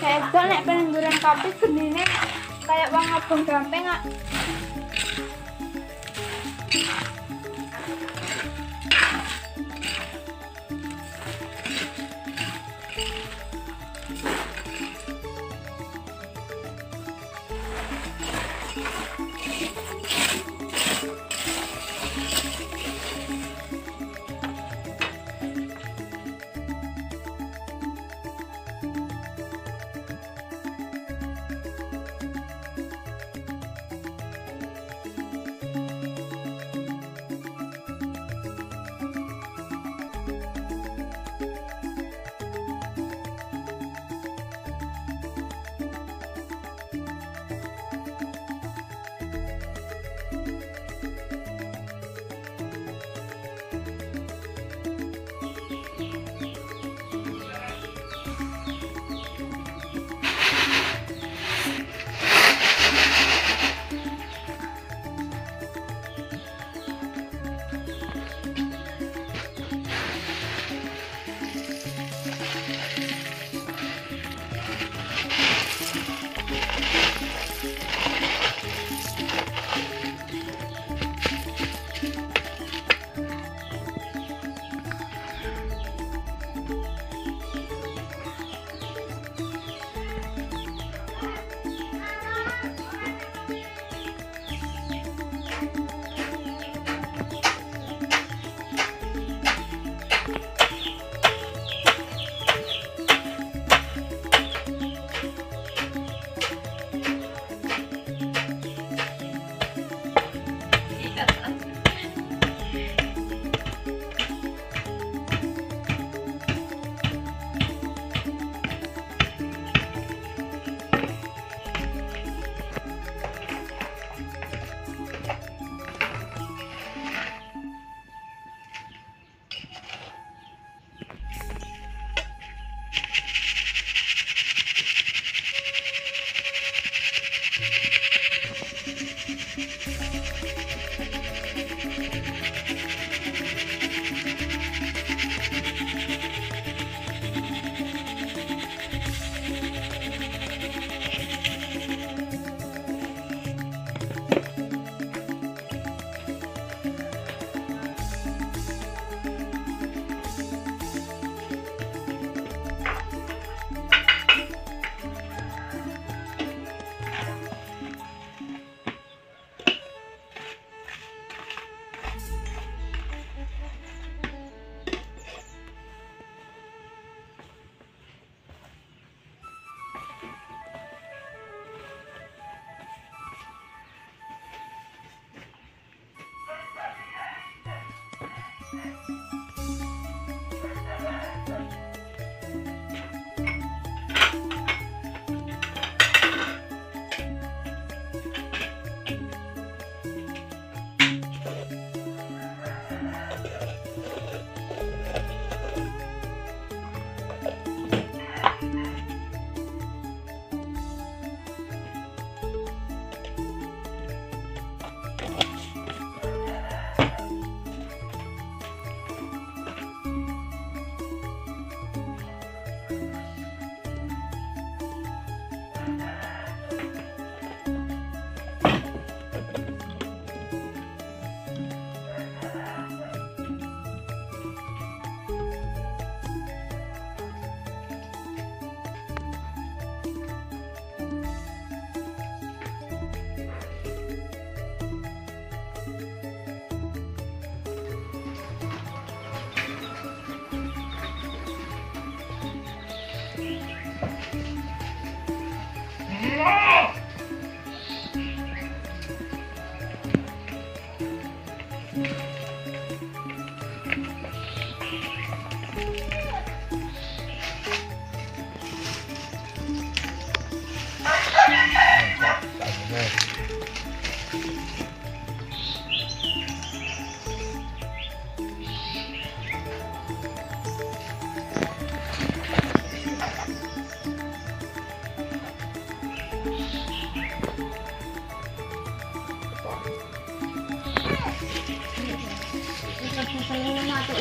Kayak itu nek pengen kopi genine kayak wong ngobong gampang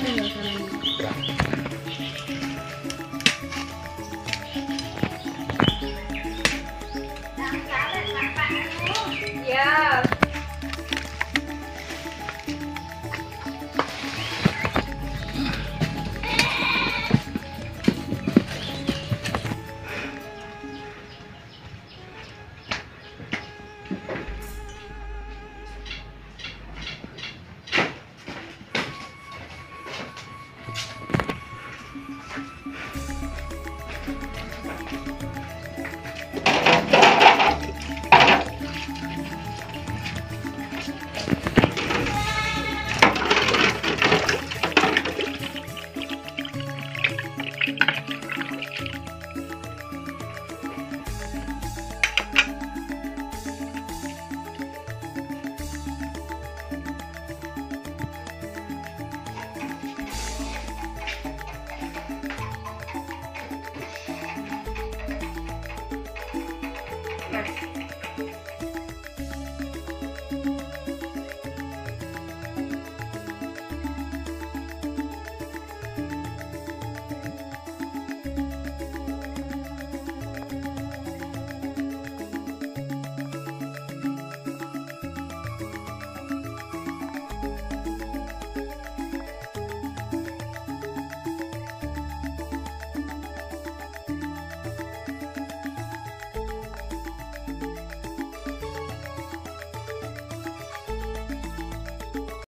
何が足らな。